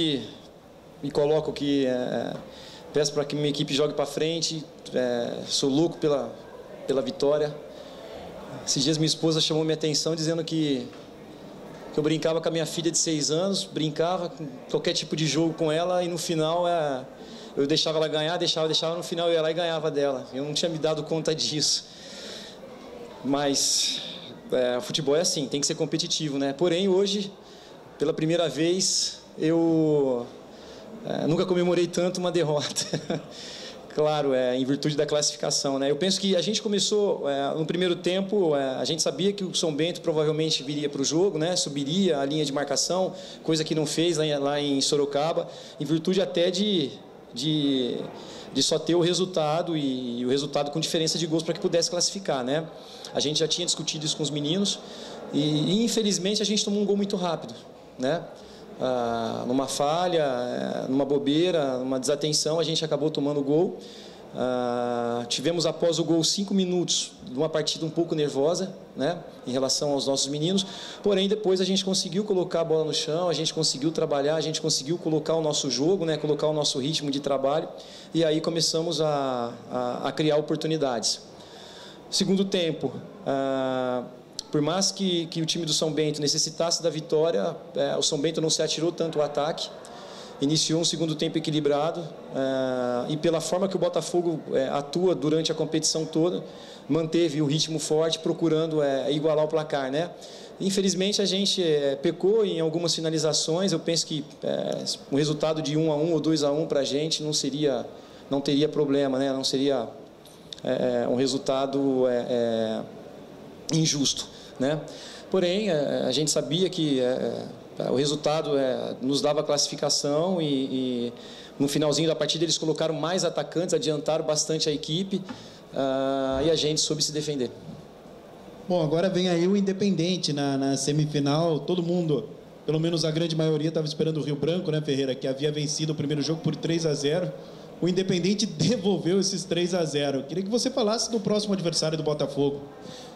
que me coloco que é, peço para que minha equipe jogue para frente. É, sou louco pela, pela vitória. Esses dias minha esposa chamou minha atenção dizendo que, que eu brincava com a minha filha de seis anos, brincava com qualquer tipo de jogo com ela e no final é, eu deixava ela ganhar, deixava, deixava, no final eu ia lá e ganhava dela. Eu não tinha me dado conta disso. Mas é, futebol é assim, tem que ser competitivo, né? Porém, hoje, pela primeira vez, eu é, nunca comemorei tanto uma derrota. claro, é, em virtude da classificação. Né? Eu penso que a gente começou é, no primeiro tempo, é, a gente sabia que o São Bento provavelmente viria para o jogo, né? subiria a linha de marcação, coisa que não fez lá em, lá em Sorocaba, em virtude até de, de, de só ter o resultado e, e o resultado com diferença de gols para que pudesse classificar. Né? A gente já tinha discutido isso com os meninos e, infelizmente a gente tomou um gol muito rápido. Né? Ah, numa falha, eh, numa bobeira, numa desatenção, a gente acabou tomando gol. Ah, tivemos após o gol cinco minutos de uma partida um pouco nervosa, né, em relação aos nossos meninos. Porém, depois a gente conseguiu colocar a bola no chão, a gente conseguiu trabalhar, a gente conseguiu colocar o nosso jogo, né, colocar o nosso ritmo de trabalho. E aí começamos a, a, a criar oportunidades. Segundo tempo, ah, por mais que, que o time do São Bento necessitasse da vitória, é, o São Bento não se atirou tanto o ataque, iniciou um segundo tempo equilibrado é, e pela forma que o Botafogo é, atua durante a competição toda, manteve o ritmo forte, procurando é, igualar o placar, né? Infelizmente a gente é, pecou em algumas finalizações. Eu penso que é, um resultado de 1 a 1 ou 2 a 1 para a gente não seria, não teria problema, né? Não seria um resultado injusto. Né? Porém, é, a gente sabia que é, é, o resultado nos dava classificação e, e, no finalzinho da partida eles colocaram mais atacantes, adiantaram bastante a equipe uh, e a gente soube se defender. Bom, agora vem aí o Independente na, na semifinal. Todo mundo, pelo menos a grande maioria, estava esperando o Rio Branco, né, Ferreira, que havia vencido o primeiro jogo por 3 a 0 o Independente devolveu esses 3 a 0. Queria que você falasse do próximo adversário do Botafogo.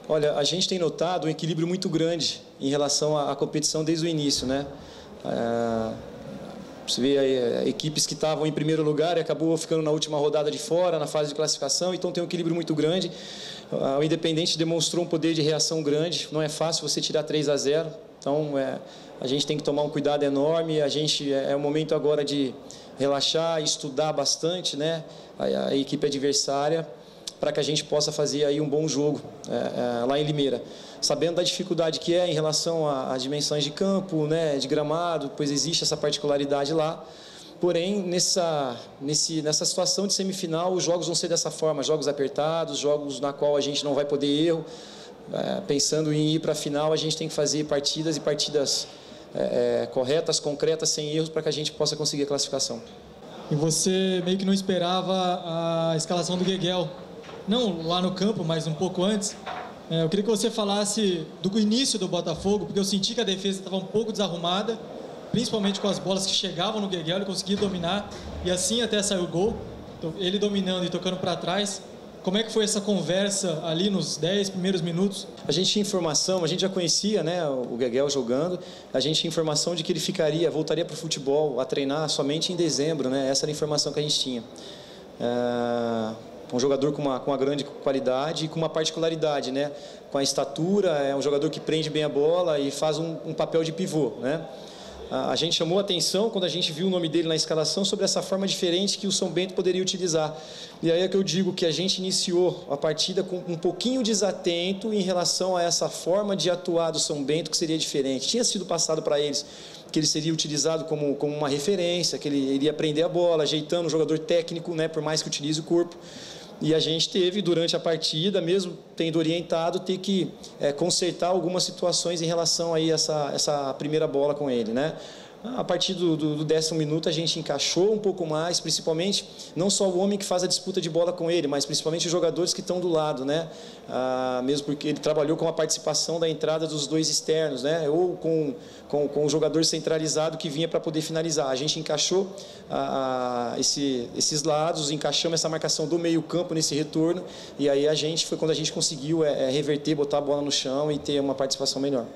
Olha, a gente tem notado um equilíbrio muito grande em relação à, competição desde o início, né? É, você vê aí, é, equipes que estavam em primeiro lugar e acabou ficando na última rodada de fora, na fase de classificação, então tem um equilíbrio muito grande. O Independente demonstrou um poder de reação grande, não é fácil você tirar 3 a 0, então é, a gente tem que tomar um cuidado enorme. A gente é, é o momento agora de relaxar, estudar bastante, né? a, a equipe adversária para que a gente possa fazer aí um bom jogo é, é, lá em Limeira. Sabendo da dificuldade que é em relação às dimensões de campo, né, de gramado, pois existe essa particularidade lá. Porém, nessa, nesse, nessa situação de semifinal, os jogos vão ser dessa forma, jogos apertados, jogos na qual a gente não vai poder erro. É, pensando em ir para a final, a gente tem que fazer partidas e partidas é, é corretas, concretas, sem erros, para que a gente possa conseguir a classificação. E você meio que não esperava a escalação do Gueguel não lá no campo, mas um pouco antes. É, eu queria que você falasse do início do Botafogo, porque eu senti que a defesa estava um pouco desarrumada, principalmente com as bolas que chegavam no Gueguel, ele conseguia dominar, e assim até saiu o gol. Então, ele dominando e tocando para trás. Como é que foi essa conversa ali nos 10 primeiros minutos? A gente tinha informação, a gente já conhecia né, o Gueguel jogando, a gente tinha informação de que ele ficaria, voltaria para o futebol, a treinar somente em dezembro, né? essa era a informação que a gente tinha. É um jogador com uma, com uma grande qualidade e com uma particularidade, né? Com a estatura, é um jogador que prende bem a bola e faz um, um papel de pivô, né? A gente chamou a atenção quando a gente viu o nome dele na escalação sobre essa forma diferente que o São Bento poderia utilizar. E aí é que eu digo que a gente iniciou a partida com um pouquinho desatento em relação a essa forma de atuar do São Bento que seria diferente. Tinha sido passado para eles que ele seria utilizado como, como uma referência, que ele iria aprender a bola, ajeitando um jogador técnico, né, por mais que utilize o corpo. E a gente teve, durante a partida, mesmo tendo orientado, ter que é, consertar algumas situações em relação a essa, essa primeira bola com ele, né? A partir do, do, do, décimo minuto a gente encaixou um pouco mais, principalmente não só o homem que faz a disputa de bola com ele, mas principalmente os jogadores que estão do lado, né? Ah, mesmo porque ele trabalhou com a participação da entrada dos dois externos, né? Ou com, com, com o jogador centralizado que vinha para poder finalizar. A gente encaixou ah, ah, esse, esses lados, encaixamos essa marcação do meio campo nesse retorno e aí a gente foi quando a gente conseguiu é, é, reverter, botar a bola no chão e ter uma participação melhor.